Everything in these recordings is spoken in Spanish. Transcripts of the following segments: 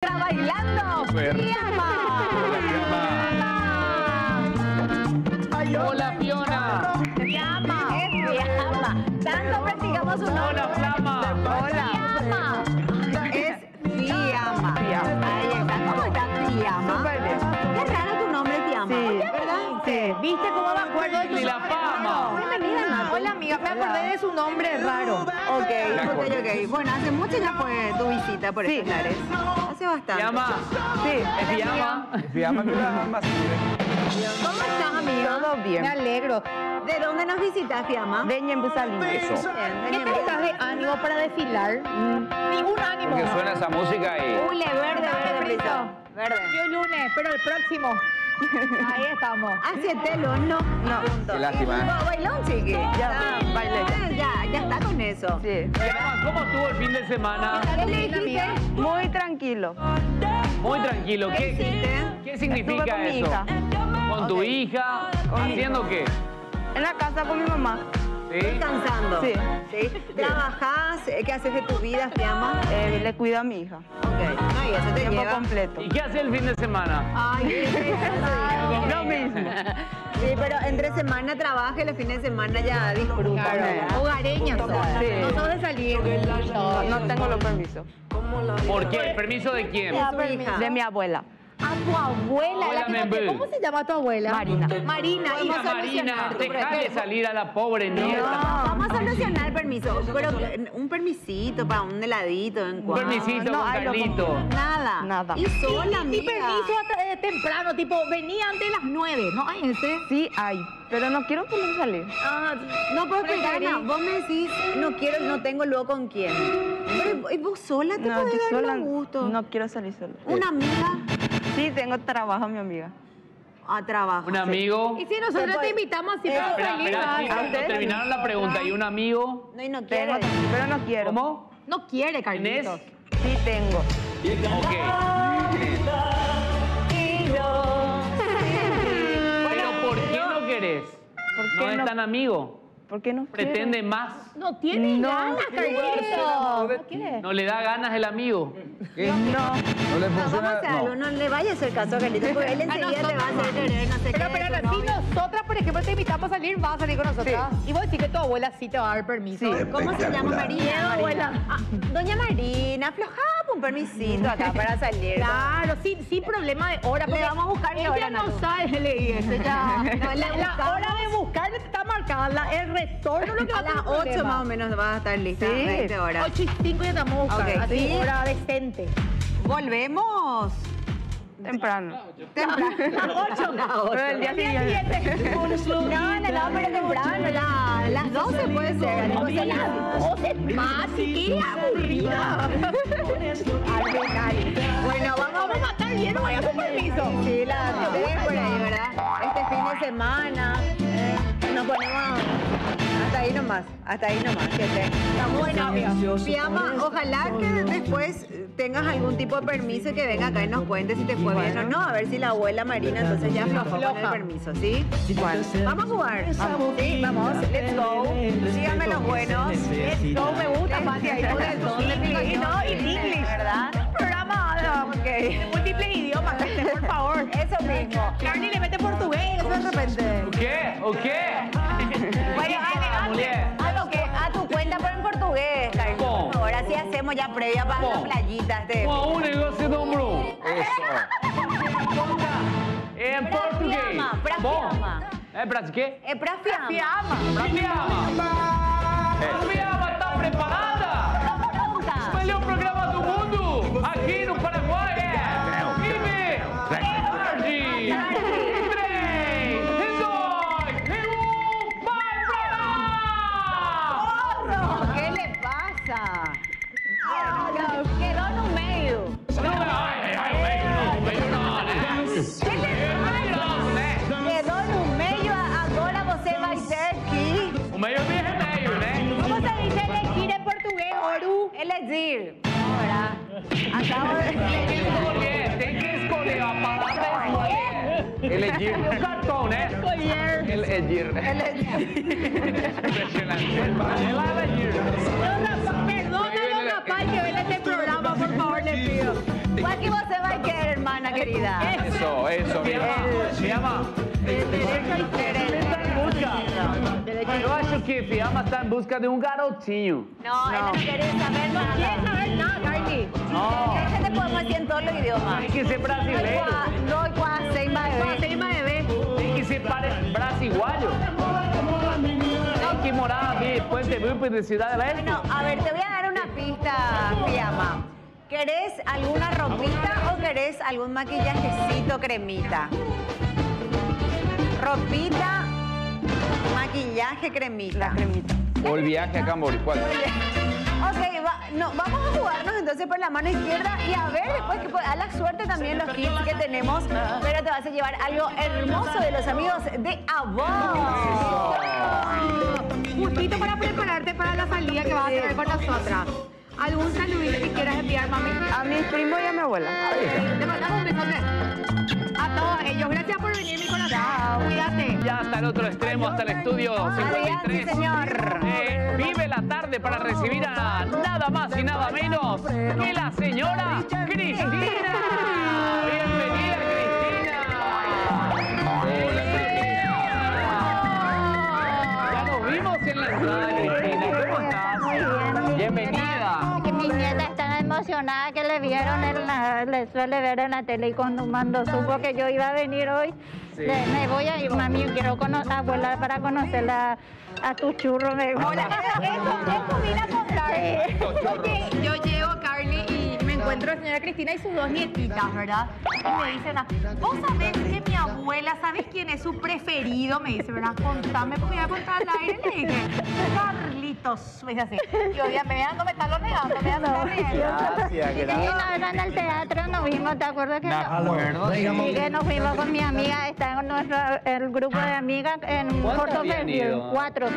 Está bailando. Fiamma. Hola, Fiona. Fiamma. Es Fiamma. Tanto practicamos su nombre. Hola, Flama. Hola. Fiamma. Es Fiamma. Ahí está. ¿Cómo está Fiamma? Súper bien. Qué raro tu nombre, Fiamma. Sí. ¿Verdad? Sí. ¿Viste cómo me acuerdo de tu Ni la fama. Bienvenida, Nati. Hola, amiga. Me acordé de su nombre raro. Ok, ok, ok. Bueno, hace mucho ya fue tu visita por Sí. estos lares. Hace bastante. Fiamma. Sí. Es Fiamma. Fiamma que la más ¿Cómo estás, amiga? Todo bien. Me alegro. ¿De dónde nos visitas, Fiamma? De Ñembusalín. Eso. ¿Qué te estás de ánimo para desfilar? Ningún ánimo. Porque suena esa música y. Hule, verde, verde, frito. Verde. Yo el lunes, pero el próximo. Ahí estamos. Hacia telo, no. No. Qué lástima, ¿eh? Ba- Bailón, chiqui. Ya, bailé ya. Ya, ya está con eso. Sí. ¿cómo estuvo el fin de semana? ¿Qué le dijiste? Muy tranquilo. Muy tranquilo. ¿Qué, hiciste? qué Estuve significa con mi eso? hija. ¿Con tu hija? ¿Haciendo qué? En la casa con mi mamá. Descansando. Sí. ¿Sí? ¿Trabajás? ¿Qué haces de tu vida, Fiamma? Eh, le cuido a mi hija. Ok. No, y eso te Tiempo lleva. completo. ¿Y qué hace el fin de semana? Ay, qué Lo mismo. Sí, pero entre semana trabaja y los fines de semana ya disfruta. Hogareña sos. Sí. No sos de salir. No, no tengo los permisos. ¿Por qué? ¿Permiso de quién? De mi abuela. A tu abuela. la que no te- ¿Cómo se llama tu abuela? Marina. Marina. y Hija no Marina, solucionar tu déjale problema. salir a la pobre nieta. Vamos a solucionar permiso, pero un permisito para un heladito en Un cuando. permisito no, con ay, lo Carlito. Nada. Nada. Y sola, amiga. permiso hasta, eh, temprano, tipo, venía antes de las nueve. ¿No hay ese? Sí hay, pero no quiero poder salir. Ah, no puedo explicar Preferí. nada. Vos me decís, no quiero, no tengo luego con quién. Pero ¿y vos sola te No, podés yo dar sola los gustos. no quiero salir sola. Una amiga Sí, tengo trabajo, mi amiga. a trabajo. Un amigo. Y si nosotros te invitamos así ¿ah? no ¿Usted? terminaron la pregunta. ¿Y un amigo? No, y no Tengo, quiere. pero no quiero. ¿Cómo? No quiere. Carlitos. Sí tengo. Ok. Pero ¿por qué no querés? ¿Por No qué es no? tan amigo. ¿Por qué no? Pretende más. No tiene No. ganas, Carlitos. No. No le da ganas el amigo. ¿Qué? No. No le No, vamos a funciona. algo, No. no le vaya a hacer caso a Carlitos, porque él enseguida te va a hacer querer, no sé Pero, qué. pero, si nosotras, por ejemplo, te invitamos a salir, vas a salir con nosotras. Y vos decís que tu abuela sí te va a dar permiso. Sí. ¿Cómo se llama Marina? abuela. Ah, Doña Marina, aflojamos un permisito acá para salir. Claro, sin, sin problema de hora. Le porque vamos a buscar ella hora, no sabe No, la, le hora de buscar está marcada. La, el retorno lo que va A las 8 más o menos vas a estar lista, Sí. 20 horas. 8 y 5 ya estamos buscando. Ok, así, sí. hora decente. Volvemos. Temprano. Temprano. Pero el día siguiente. No, no, no, pero temprano, la- las 12 puede ser. Las 12 más, qué aburrida. Bueno, vamos Vamos a matar bien, no vaya con permiso. Sí, la por ahí, ¿verdad? Este fin de semana eh, nos ponemos nomás, hasta ahí nomás. Que te, estamos bueno, Fiamma, ojalá que después tengas algún tipo de permiso y que venga acá y nos cuentes si te fue bien o no. A ver si la abuela Marina entonces ya aflojó con el permiso, ¿sí? Bueno. Vamos a jugar. Sí, vamos, let's go. Díganme los buenos. Let's go, me gusta, Pati, ahí Y no, y English, ¿verdad? Programa de múltiples idiomas, por favor. Eso mismo. Carly le mete portugués, de repente. ¿O qué? ¿O qué? Previa para ¿Cómo? las playitas de... Com um negócio do ombro. Eso. É em português. fiamma, pra Bom. fiamma. É pra quê? É pra fiamma. Fiamma. Pra Fiamma. A Fiamma tá preparada? Pronta. O melhor programa do mundo aqui no Paraguai Perdóname papá que este programa, por favor, le pido. Joaquín, se va a quedar, hermana querida. Eso, eso, mi mamá. Eu acho que Fiamma está em busca de um garotinho. Não, ela não quer saber nada. Não quer saber nada, Carly. Não. Essa te podemos decir em todos os idiomas. Tem que ser brasileiro. No, cuá, seima bebê. Cuá, seima bebê. Tem que morar ali, Puente Vilpo de Ciudad del Este. Bueno, a ver, te voy a dar una pista, Fiamma. ¿Querés alguna ropita o querés algún maquillajecito cremita? Ropita, maquillaje cremita. Cremita. O el viaje a Cambori, ¿cuál? Ok, va- no, vamos a jugarnos entonces por la mano izquierda y a ver después que a la suerte también los kits que tenemos, pero te vas a llevar algo hermoso de los amigos de Avon. Justito para prepararte para la salida que vas a tener con nosotras. ¿Algún saludito que quieras enviar, mami? A mis primos y a mi abuela. Te mandamos un besote. A todos ellos. Gracias por venir, mi corazón. Ya hasta el otro extremo, hasta el estudio Adelante, 53. señor. Eh, vive la tarde para recibir a nada más y nada menos que la señora Cristina. Bienvenida, Cristina. Hola, Ya nos vimos en la entrada, Cristina. ¿Cómo estás? Muy bien. Bienvenida. Que mi nieta está emocionada que le vieron en la, le suele ver en la tele y cuando, cuando supo que yo iba a venir hoy, Sí. me voy a ir, mami, quiero cono- abuela para conocerla a tu churro. Me Hola, eso, vine. Oye, yo llego a Carly y me encuentro a la señora Cristina y sus dos nietitas, ¿verdad? Y me dicen, vos sabés que mi abuela, ¿sabes quién es su preferido? Me dice, ¿verdad? Contame, porque voy a contar al aire. Le dije, Me dice así. Y obviamente, me no me riendo. Gracias, gracias. no, era en el teatro, nos vimos, ¿te acuerdas que Me no? acuerdo. Sí, que nos fuimos con mi amiga, está en nuestro, el grupo de amigas en cuatro.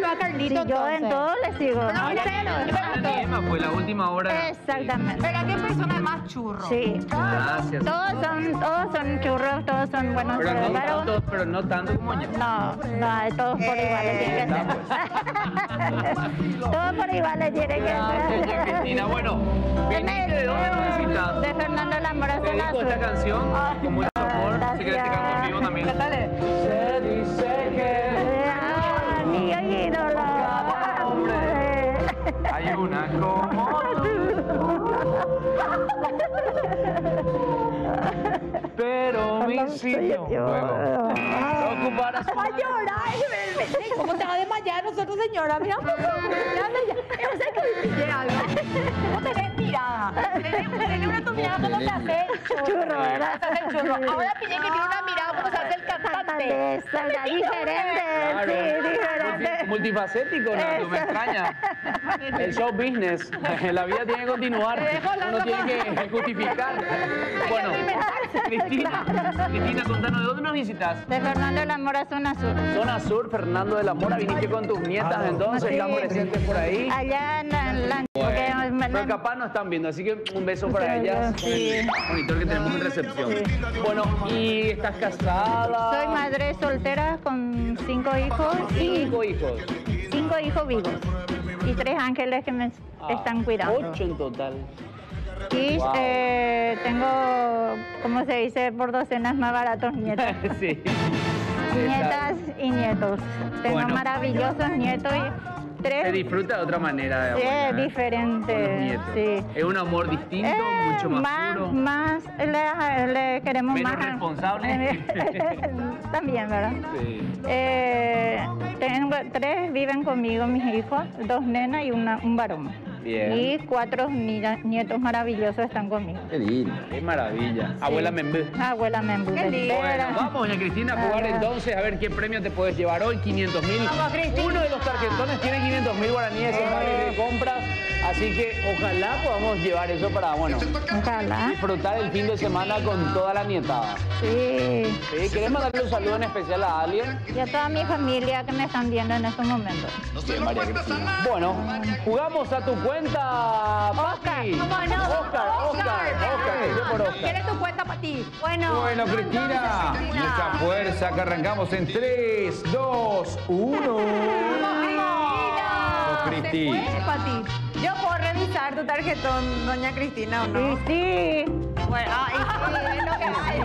¿No? a Sí, Carlitos. yo en todo le sigo. Pero y Emma fue la última hora. Exactamente. ¿Verdad qué persona más churro? Sí. Gracias. Todos son, todos son churros, todos son buenos. Pero no pero- tanto, pero no tanto como yo. No, no, hay todos por iguales tienen que ser. todos por iguales tienen que Gracias, ser. Cristina. Bueno, viniste de dónde nos visitas. De Fernando Lamora Te dedico esta canción con mucho amor. Si quieres te canto en vivo también. Sitio luego no ocuparás Va a llorar. ¿Cómo te va a desmayar nosotros, señora? Mira, mira, ya. No sé qué dice algo. No tenés mirada. Tenés, tenés una tu mirada como se hace el churro. Churro, ¿verdad? Se hace el churro. Ahora pillé que tiene una mirada como se hace el cantante. Diferente, Multifacético, ¿no? me extraña. El show business. La vida tiene que continuar. Uno tiene que justificar. Bueno, Cristina, Cristina, contanos, ¿de dónde nos visitas? De Fernando Lamora, zona sur. Zona Sur, Fernando de la Mora, viniste con tus nietas entonces, Sí. están presentes por ahí. Allá en la... me- Pero capaz no están viendo, así que un beso para ellas. sí. Monitor que tenemos en recepción. Bueno, ¿y estás casada? Soy madre soltera con cinco hijos y Cinco hijos. cinco hijos vivos y tres ángeles que me Ah, están cuidando. Ocho en total. Y Wow. eh, tengo, como se dice, por docenas más baratos nietos. sí. Nietas y nietos. Tengo Bueno. maravillosos nietos y Se tres disfruta de otra manera de Sí, abuela, ¿eh? diferente, sí. Es un amor distinto, Eh, mucho más, más, puro. más le, le queremos Menos más. responsable. También, ¿verdad? Sí. Eh, tengo tres viven conmigo, mis hijos, dos nenas y una- un varón. Bien. Y cuatro niña- nietos maravillosos están conmigo. Qué lindo. Qué maravilla. Abuela Membú. Abuela me lindo. Bueno, vamos, doña Cristina, a jugar Ah. entonces a ver qué premio te puedes llevar hoy. 500 mil. Uno de los tarjetones tiene 500 mil guaraníes en vale de compras. Así que ojalá podamos llevar eso para, bueno, Ojalá. disfrutar el fin de semana con toda la nietada. Sí. Sí, ¿Querés mandarle un saludo en especial a alguien? Y a toda mi familia que me están viendo en estos momentos. Bien, María Cristina. Bueno, jugamos a tu cuenta, Pati. ¿Cómo no? Oscar, Oscar, Oscar, por Oscar. ¿Quieres tu cuenta para ti? Bueno, Bueno, Cristina, mucha fuerza que arrancamos en 3, 2, 1. Cristi. Se fue para revisar tu tarjetón, doña Cristina, ¿o no? Y sí. Bueno, ah, y sí, es lo que hay.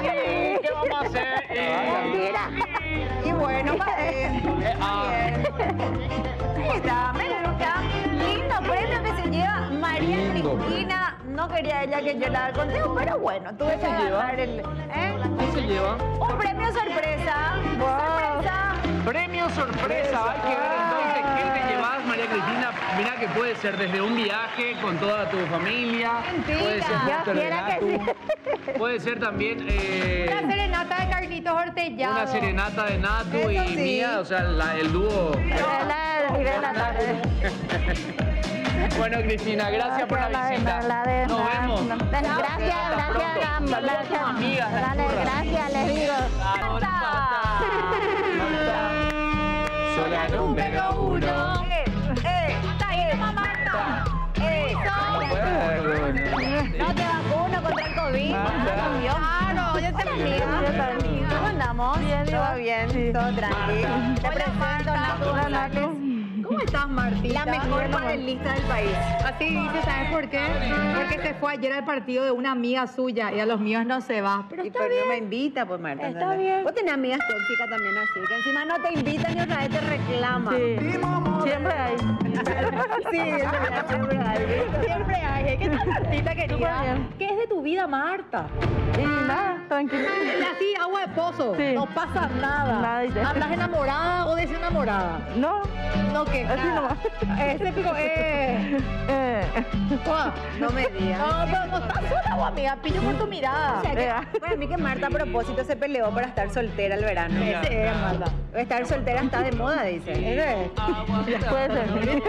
Sí, ¿Qué vamos a hacer? Eh, Y bueno, eh, eh, ah, ahí está, me gusta. Lindo premio que se lleva María Lindo Cristina. No quería ella que yo la haga contigo, pero bueno, tuve que se lleva? agarrar el. ¿eh? ¿Qué se lleva? Un premio sorpresa. Sorpresa. Premio sorpresa. Hay que ver entonces qué te llevas, María Cristina. Mira que puede ser desde un viaje con toda tu familia. Puede ser póster de Natu, Puede ser también eh, Una serenata de Carlitos Hortellado. una serenata de Natu Eso y sí. mía, o sea, la- el dúo. Bueno, Cristina, gracias por la visita. la de- Nos vemos. la- Gracias, gracias, tus gracias. amigas, Dale, gracias, les digo. Claro, Soy la número uno. No te vacuno contra el COVID. Claro, yo te amiga. ¿Cómo andamos? Todo bien, todo tranquilo. Te presento, Natu González. ¿Cómo estás, Martita? La mejor panelista del país. Así dice, ¿sabes por qué? Porque se fue ayer al partido de una amiga suya y a los míos no se va. Pero no me invita, pues Marta. Está bien. Vos tenés amigas tóxicas también así, que encima no te invitan y otra vez te reclaman. Siempre hay. Sí, siempre hay. Siempre hay. ¿Qué tal, querida? ¿Qué es de tu vida, Marta? Y nada, tranquilo. Así, agua de pozo. Sí. No pasa nada. Nada, dice. ¿Andas enamorada o desenamorada? No, No, que así nomás. Ese pico, eh. Eh. No me digas. No, pero no estás sola, amiga. Pillo con tu mirada. O sea que, para mí que Marta a propósito se peleó para estar soltera el verano. Ese es, Marta. Estar soltera está de moda, dice. puede ser.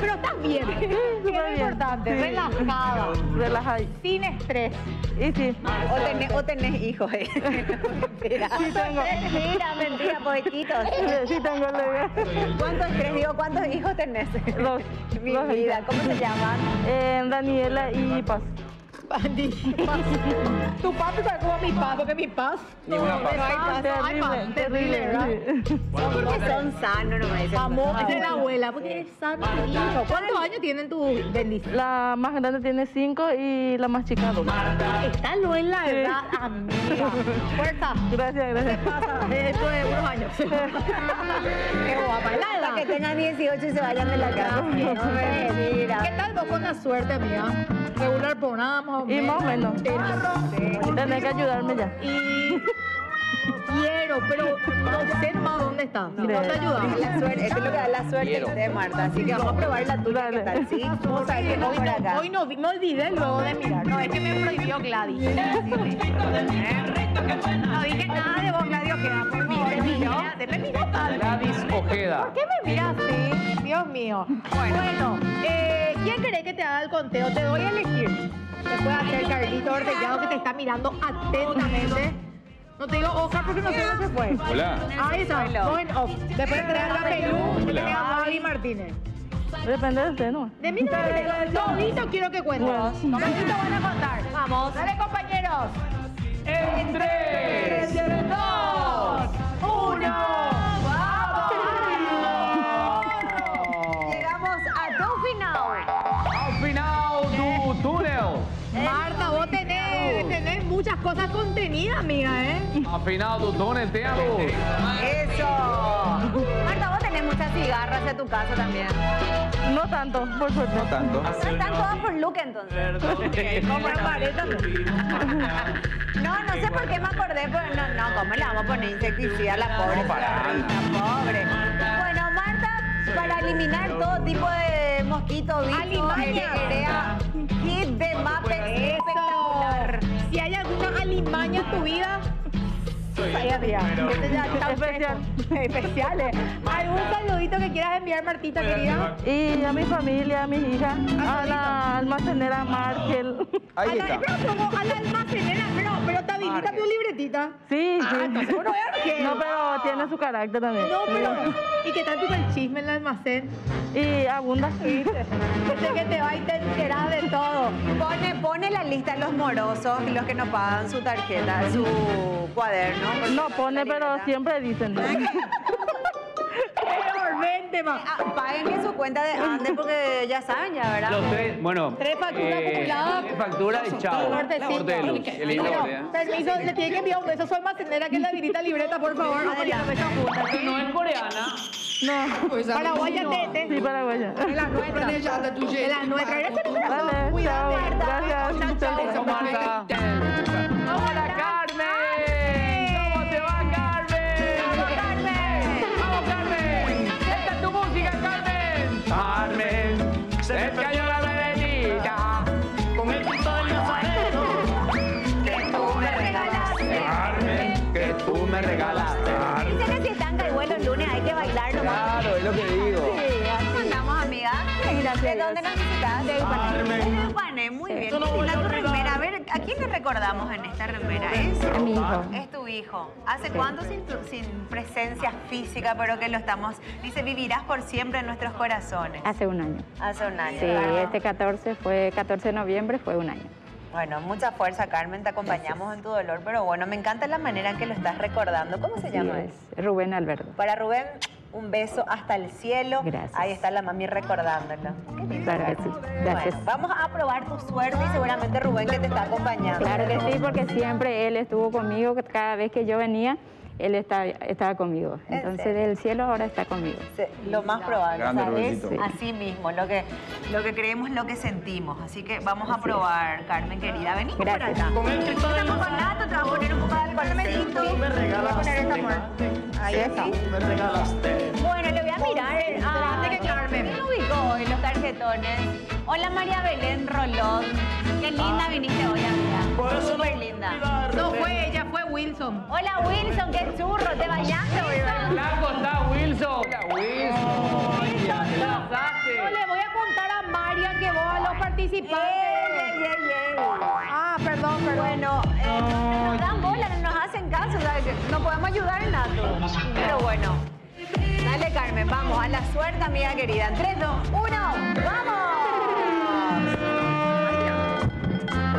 Pero estás bien. Es lo importante. Sí. Relajada. Relajadí. Sin estrés. Y sí. O tenés, o tenés hijos, eh. Mentira. Sí tengo. Mentira, mentira, poetitos. Sí tengo el. ¿Cuántos estrés, digo, cuántos hijos tenés? Dos. Mi Dos vida. ¿cómo se llaman? Eh, Daniela y Paz. Tu papi es como mi paz, porque mi paz. Ni una paz. No hay paz. No hay paz. Terrible, ¿verdad? sí. Porque son sanos, no me dicen. Amor, es la abuela, porque es sano tu hijo. ¿Cuántos años tienen tus bendiciones? La más grande tiene cinco y la más chica dos. Está lo en la edad, amiga. Fuerza. Gracias, ¿Qué gracias. pasa? Esto es unos años. Qué guapa. La Para que edad. tengan 18 y se vayan de la casa. ¿Qué tal vos con la suerte, amiga? Regular por nada más o Y más o menos. Tenés que ayudarme ya. Y quiero, pero no sé más dónde está. No te ayudamos. La suerte, esto es lo que da la suerte de Marta. Así que vamos a probar la tuya, ¿qué tal? Sí, vamos a ver no, acá. hoy no me olvidé luego de mirar. No, es que me prohibió Gladys. No dije nada de vos, Gladys Ojeda. Por mírate, me mira tal. Gladys Ojeda. ¿Por qué me miras así? Dios mío. Bueno, eh, ¿quién cree que te haga el conteo? Te doy a elegir. Te puede hacer Carlito Ortellado que te está mirando atentamente. No te digo Oscar porque no sé dónde se fue. Hola. Ahí está, en off. Después te da Pelú, te queda Gaby Martínez. Depende de usted, ¿no? De mí no me Todito quiero que cuentes. Todito van a contar. Vamos. Dale, compañeros. En tres, dos, Marta, vos tenés, tenés muchas cosas contenidas, amiga, ¿eh? Al final do túnel temos. Eso. Marta, vos tenés muchas cigarras en tu casa también. No tanto, por suerte. No tanto. No están todas por look entonces. ¿Cómo no? No, no sé por qué me acordé, pero no, no, ¿cómo le vamos a poner insecticida a la pobre No, pobre? Bueno, Marta, para eliminar todo tipo de mosquitos, bichos, de mape espectacular. Si hay alguna alimaña en tu vida, ahí arriba. Este ya está Especial. Especiales. ¿Algún saludito que quieras enviar, Martita, querida? Y a mi familia, a mis hijas, a la almacenera Markel. Ah, A Ahí la, está. pero como a la almacenera, pero, pero te habilita tu libretita. Sí, Ah, sí. entonces es No, pero tiene su carácter también. No, pero. ¿Y qué tal tu el chisme en el almacén? Y abunda. Pensé que te va y te enteras de todo. Pone, pone la lista de los morosos, los que no pagan su tarjeta, su cuaderno. No pone, pero siempre dicen. Peor, tema. Ah, Paguen que su cuenta de antes porque ya saben ya, ¿verdad? Los tres, bueno. Tres facturas eh, acumuladas. tres facturas y chao. Corte, sí. Corte de luz. Qué lindo, ¿verdad? permiso, le tiene que enviar un beso a su almacenera que es la virita libreta, por favor. No la no es coreana. No, Paraguaya tete. sí, paraguaya. De las nuestras. De las nuestras. Gracias, Cuídate. gracias, Chao, Marta. ¿De dónde nos visitas? De. De Ipané, muy bien. Cristina, tu remera. A ver, ¿a quién le recordamos en esta remera? ¿Es? A mi hijo. Es tu hijo. ¿Hace cuánto sin, tu- sin presencia física, pero que lo estamos... Dice, vivirás por siempre en nuestros corazones. Hace un año. Hace un año. Sí, ¿verdad? este 14 fue, 14 de noviembre fue un año. Bueno, mucha fuerza, Carmen. Te acompañamos en tu dolor, pero bueno, me encanta la manera en que lo estás recordando. ¿Cómo se Sí, llama? es Rubén Alberto. Para Rubén, un beso hasta el cielo. Gracias. Ahí está la mami recordándolo. Qué lindo. Claro que sí. Gracias. Bueno, vamos a probar tu suerte y seguramente Rubén que te está acompañando. Claro que sí, porque siempre él estuvo conmigo, cada vez que yo venía, él estaba, estaba conmigo. ¿En Entonces del cielo ahora está conmigo. Sí, Lo más probable. Así mismo, lo que, lo que creemos, lo que sentimos. Así que vamos a probar, Carmen querida. Vení por Gracias. acá. Con el Estamos con Nato, te voy a poner un poco de alcoholcito. Te voy a poner esta amor. Ahí está. Me regalaste. Voy a mirar. Ah, que Carmen. ¿Quién ubicó hoy los tarjetones? Hola María Belén Rolón. Qué linda viniste hoy, amiga. Súper linda. No fue ella, fue Wilson. Hola Wilson, qué churro. ¿Te bañaste verdad? Flaco está Wilson. Hola, Wilson. Lanzaste. No le voy a contar a Marian que vos a los participantes. Ah, perdón, perdón. Bueno, eh, no nos dan bola, no nos hacen caso, ¿sabes? No podemos ayudar en nada. Pero bueno. Dale, Carmen, vamos, a la suerte, amiga querida. En 3, 2, 1, ¡vamos!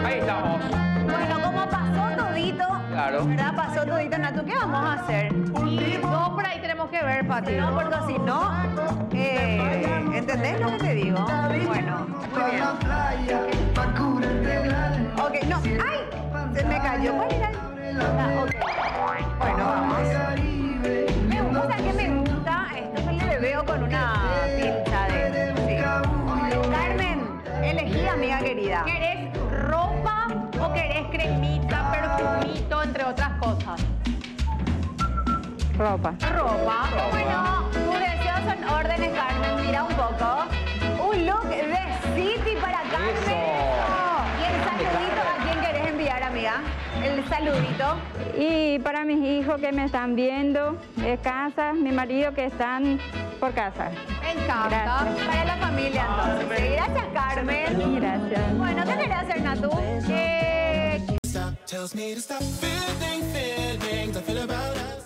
Ahí estamos. Bueno, como pasó todito, Claro. ¿verdad? Pasó todito, Natu, ¿qué vamos a hacer? Dos por ahí tenemos que ver, Pati. No, porque si no, eh, ¿entendés lo que te digo? Bueno, muy bien. Ok, no, ¡ay! Se me cayó. ¿Cuál era? Ah, ok. Cremita, perfumito, entre otras cosas? Ropa. Ropa. Bueno, tus deseos son órdenes, Carmen. Mira un poco. Un look de City para Carmen. Eso. Y el saludito, ¿a quién querés enviar, amiga? El saludito. Y para mis hijos que me están viendo de casa, mi marido que están por casa. Me encanta. Gracias. Para la familia, entonces. Sí, Gracias, Carmen. Gracias. Bueno, ¿qué querés hacer, Natu? Eh, tells me to stop feeling feelings I feel about us.